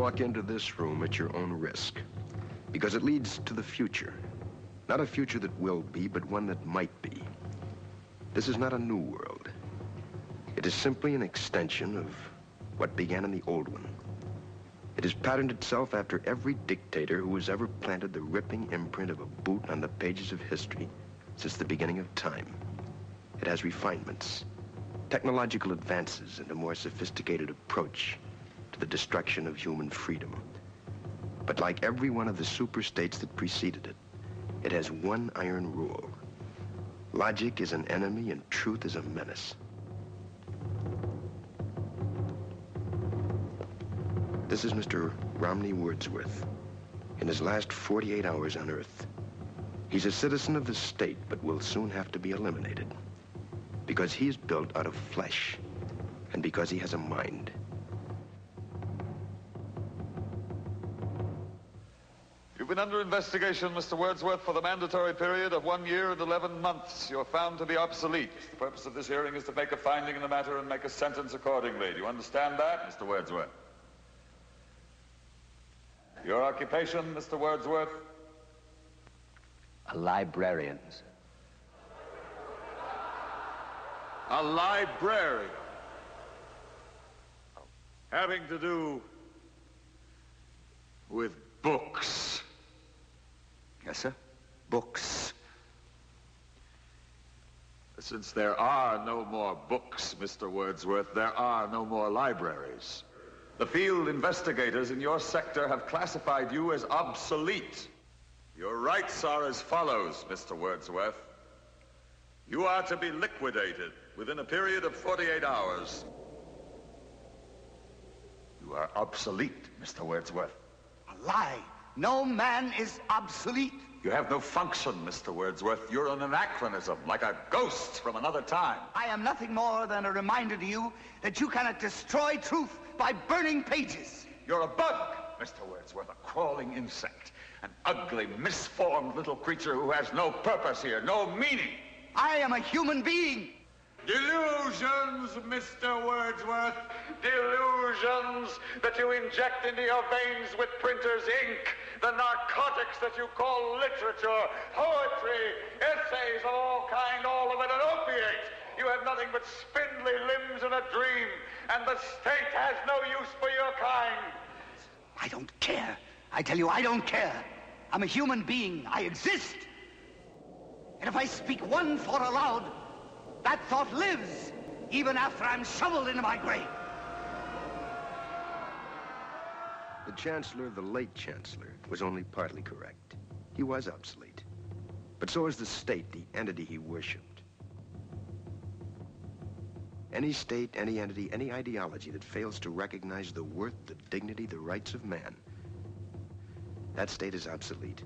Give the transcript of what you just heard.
walk into this room at your own risk. Because it leads to the future. Not a future that will be, but one that might be. This is not a new world. It is simply an extension of what began in the old one. It has patterned itself after every dictator who has ever planted the ripping imprint of a boot on the pages of history since the beginning of time. It has refinements, technological advances, and a more sophisticated approach the destruction of human freedom. But like every one of the superstates that preceded it, it has one iron rule. Logic is an enemy and truth is a menace. This is Mr. Romney Wordsworth in his last 48 hours on Earth. He's a citizen of the state, but will soon have to be eliminated. Because he is built out of flesh, and because he has a mind. Been under investigation, Mr. Wordsworth, for the mandatory period of one year and 11 months. You're found to be obsolete. The purpose of this hearing is to make a finding in the matter and make a sentence accordingly. Do you understand that, Mr. Wordsworth? Your occupation, Mr. Wordsworth? A librarian, sir. A librarian. Having to do with. Yes, sir. Books. Since there are no more books, Mr. Wordsworth, there are no more libraries. The field investigators in your sector have classified you as obsolete. Your rights are as follows, Mr. Wordsworth. You are to be liquidated within a period of 48 hours. You are obsolete, Mr. Wordsworth. A lie. No man is obsolete. You have no function, Mr. Wordsworth. You're an anachronism, like a ghost from another time. I am nothing more than a reminder to you that you cannot destroy truth by burning pages. You're a bug, Mr. Wordsworth, a crawling insect, an ugly, misformed little creature who has no purpose here, no meaning. I am a human being. Delusions, Mr. Wordsworth. Delusions that you inject into your veins with printer's ink. The narcotics that you call literature, poetry, essays of all kind, all of it an opiate. You have nothing but spindly limbs and a dream, and the state has no use for your kind. I don't care. I tell you, I don't care. I'm a human being. I exist. And if I speak one thought aloud, that thought lives, even after I'm shoveled into my grave. The Chancellor, the late Chancellor, was only partly correct. He was obsolete. But so is the state, the entity he worshipped. Any state, any entity, any ideology that fails to recognize the worth, the dignity, the rights of man, that state is obsolete.